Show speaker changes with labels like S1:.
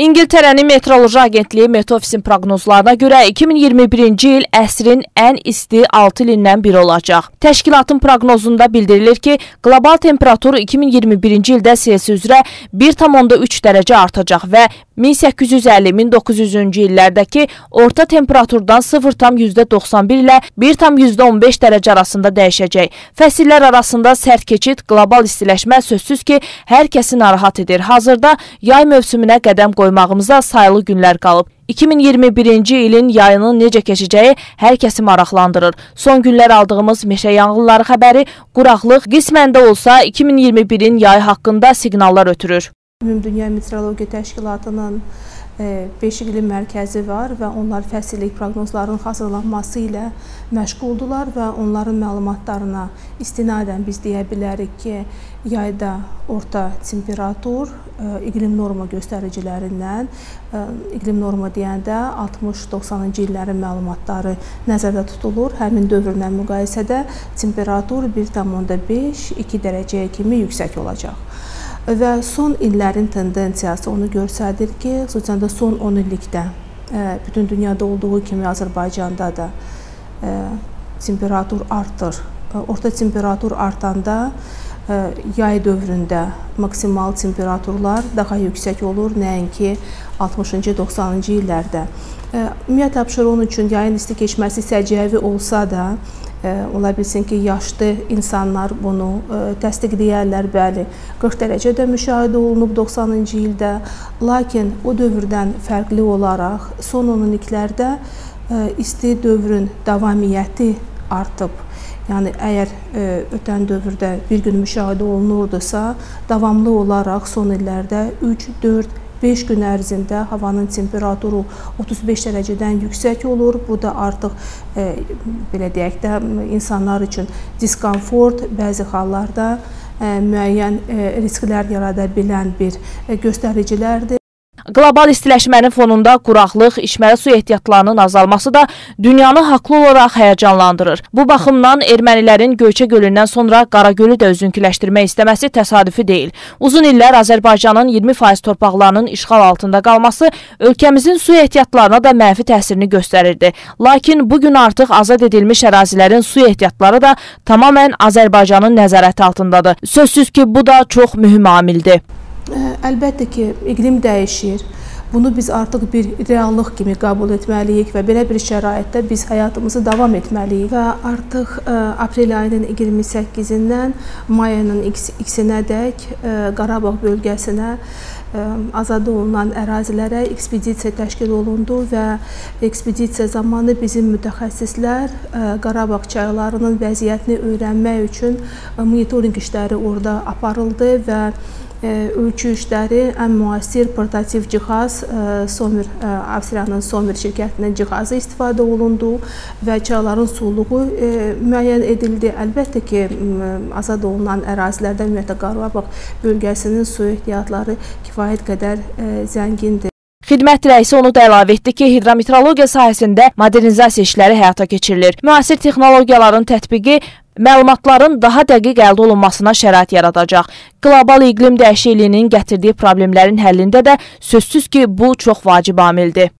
S1: İngiltərənin Meteoroloji Agentliyi Metofisin proqnozlarına görə 2021-ci il əsrin ən isti 6 ilindən biri olacaq. Təşkilatın proqnozunda bildirilir ki, qlobal temperatur 2021-ci ildə Selsi üzrə 1,3 dərəcə artacaq və 1850-1900-cü illərdəki orta temperaturdan 0,91 ilə 1,15 dərəcə arasında dəyişəcək. Fəsillər arasında sərt keçid, qlobal istiləşmə sözsüz ki, hər kəsi narahat edir. Hazırda yay mövsümünə qədəm qoymağımıza sayılı günlər qalıb. 2021-ci ilin yayının necə keçəcəyi hər kəsi maraqlandırır. Son günlər aldığımız meşə yanğınları xəbəri quraqlıq qismən də olsa 2021-in yayı haqqında siqnallar ötürür.
S2: Ümumdünya Meteorologiya Təşkilatının 5 e, iqlim mərkəzi var və onlar fəsillik proqnozların hazırlanması ilə məşğuldular və onların məlumatlarına istinadən biz deyə bilərik ki, yayda orta temperatur e, iqlim norma göstəricilərindən e, iqlim norma deyəndə 60-90-cı illərin məlumatları nəzərdə tutulur. Həmin dövrlə müqayisədə temperatur 1,5-2 dərəcəyə kimi yüksək olacaq. Və son illərin tendensiyası onu göstərir ki, xüsusən də son 10 illikdə e, bütün dünyada olduğu kimi Azərbaycanda da e, temperatur artır. E, orta temperatur artanda yay dövründə maksimal temperaturlar daha yüksək olur, nəinki 60-cı, 90-cı illərdə. Ümumiyyətlə tapşırıq onun üçün yayın isti keçməsi səciyyəvi olsa da, ola bilsin ki, yaşlı insanlar bunu təsdiqləyərlər, bəli, 40 dərəcədə müşahidə olunub 90-cı ildə, lakin o dövrdən fərqli olaraq son 10 illiklərdə isti dövrün davamiyyəti artıb. Yəni əgər ə, ötən dövrdə bir gün müşahidə olunurdusa, davamlı olaraq son illərdə 3, 4, 5 gün ərzində havanın temperaturu 35 dərəcədən yüksək olur. Bu da artıq e, belə deyək də insanlar üçün diskomfort, bəzi hallarda e, müəyyən e, risklər yarada bilən bir e, göstəricilərdir.
S1: Qlobal istiləşmənin fonunda quraqlıq, içməli su ehtiyatlarının azalması da dünyanı haqlı olaraq həyəcanlandırır. Bu baxımdan ermənilərin Göyçə gölündən sonra Qaragölü də özünküləşdirmək istəməsi təsadüfi deyil. Uzun illər Azərbaycanın 20% torpaqlarının işğal altında qalması ölkəmizin su ehtiyatlarına da mənfi təsirini göstərirdi. Lakin bugün artıq azad edilmiş ərazilərin su ehtiyatları da tamamən Azərbaycanın nəzarəti altındadır. Sözsüz ki, bu da çox mühüm amildir.
S2: Əlbəttə ki, iqlim dəyişir. Bunu biz artıq bir reallıq kimi qəbul etməliyik və belə bir şəraitdə biz həyatımızı davam etməliyik. Və artıq ə, aprel ayının 28-dən may ayının X-inədək Qarabağ bölgəsinə ə, azad olunan ərazilərə ekspedisiya təşkil olundu və ekspedisiya zamanı bizim mütəxəssislər ə, Qarabağ çaylarının vəziyyətini öyrənmək üçün monitorinq işləri orada aparıldı və ölçü işləri ən müasir portativ cihaz Somir Avstriyanın Somir şirkətinin cihazı istifadə olundu və çayların suluğu müəyyən edildi. Əlbəttə ki, azad olunan ərazilərdə ümumiyyətlə Qarabağ bölgəsinin su ehtiyatları kifayət qədər zəngindir.
S1: Xidmət rəisi onu da əlavə etdi ki, hidrometeorologiya sahəsində modernizasiya işləri həyata keçirilir. Müasir texnologiyaların tətbiqi məlumatların daha dəqiq əldə olunmasına şərait yaradacaq. Qlobal iqlim dəyişikliyinin gətirdiyi problemlərin həllində də sözsüz ki, bu çox vacib amildir.